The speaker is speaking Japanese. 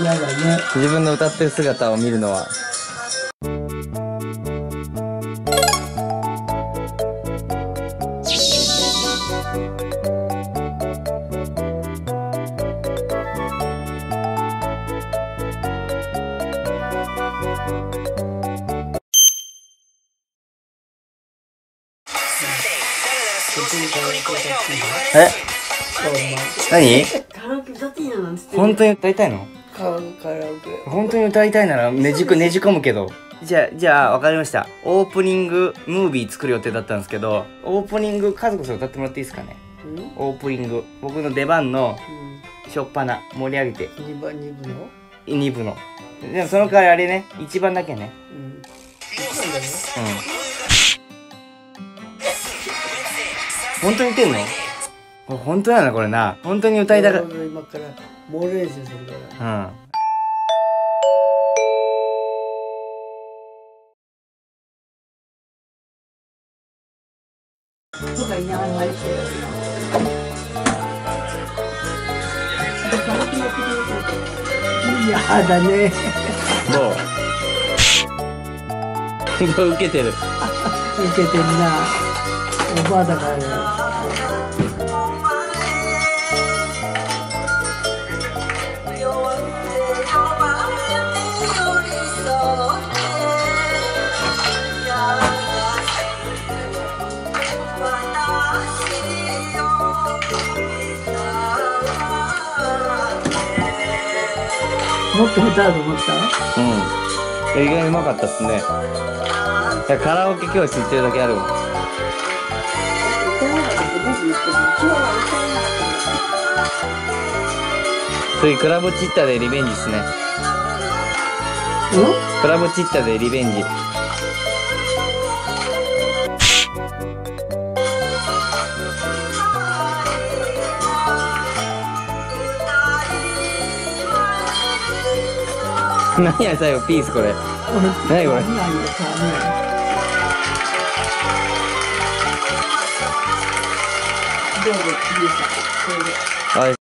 嫌だね。自分の歌ってる姿を見るのは。え？何？本当に歌いたいの？カラカラオケ。本当に歌いたいならねじくねじ込むけど。じゃあじゃあ分かりました。オープニングムービー作る予定だったんですけどオープニング家族さん歌ってもらっていいですかね？うん？オープニング。僕の出番のうん。しょっぱな盛り上げて。二番二部の？2部の。でもその代わりあれね一番だけね。うん。一番だね。うん。本当に言ってんの？これ本当なのこれな本当に歌いたか俺今から猛練習するから。うんとか言いながら入ってる。いやだね。どうこれ受けてる受けてんな。おばあだからね。もっと下手だと思った？うん。意外にうまかったっすね。いやカラオケ教室行ってるだけあるわ。次クラブチッタでリベンジっすね。クラブチッタでリベンジ何や最後ピースこれ何これ？どうぞ、いいですか？これで。はい